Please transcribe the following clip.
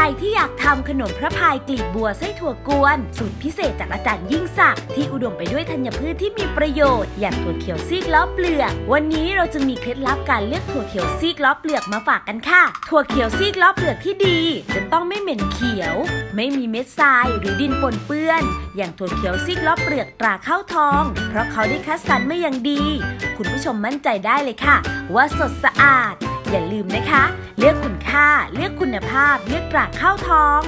รที่อยากทำขนมพระพายกลีบบัวไส้ถั่วกวน สูตรพิเศษจากอาจารย์ยิ่งศักดิ์ที่อุดมไปด้วยธัญพืชที่มีประโยชน์ อย่างถั่วเขียวซีกล้อเปลือก วันนี้เราจะมีเคล็ดลับการเลือกถั่วเขียวซีกล้อเปลือกมาฝากกันค่ะ ถั่วเขียวซีกล้อเปลือกที่ดี จะต้องไม่เหม็นเขียว ไม่มีเม็ดทรายหรือดินปนเปื้อน อย่างถั่วเขียวซีกล้อเปลือกตราข้าวทอง เพราะเขาได้คัดสรรมาอย่างดี คุณผู้ชมมั่นใจได้เลยค่ะ ว่าสดสะอาด อย่าลืมนะคะ เลือกคุณภาพเลือกตราข้าวทอง